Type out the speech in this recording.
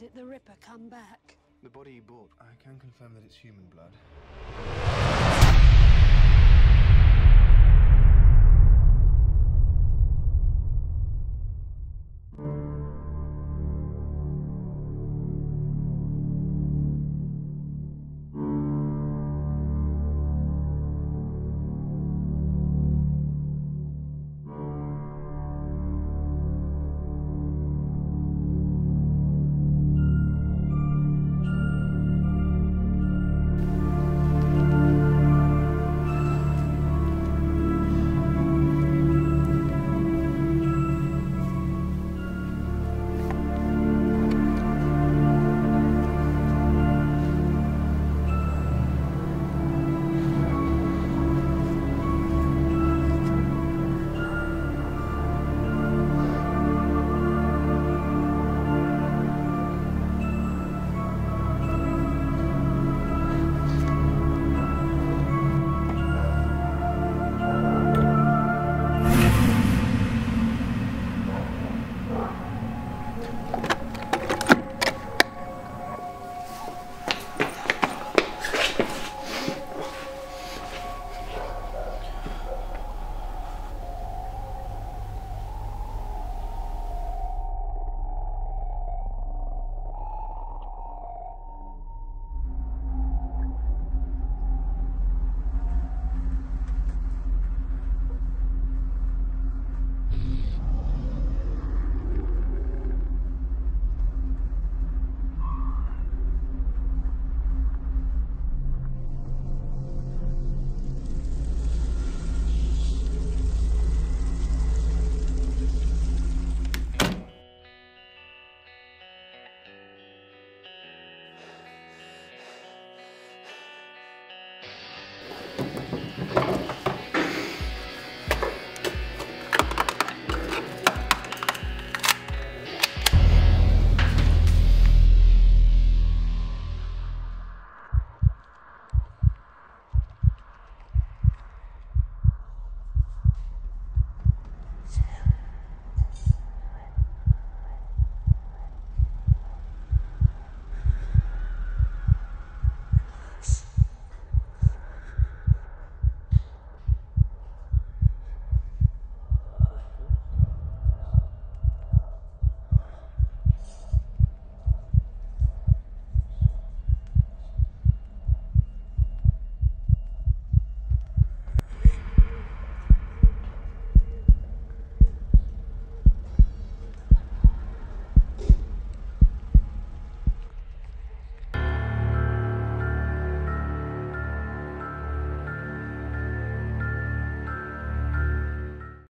Is it the Ripper come back? The body you bought. I can confirm that it's human blood.